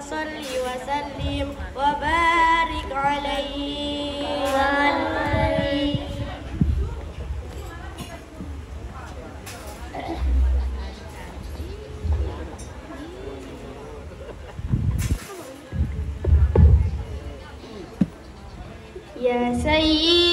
صل وسلم وبارك عليه. يا سيدي